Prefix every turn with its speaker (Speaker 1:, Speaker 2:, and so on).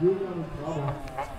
Speaker 1: you got a problem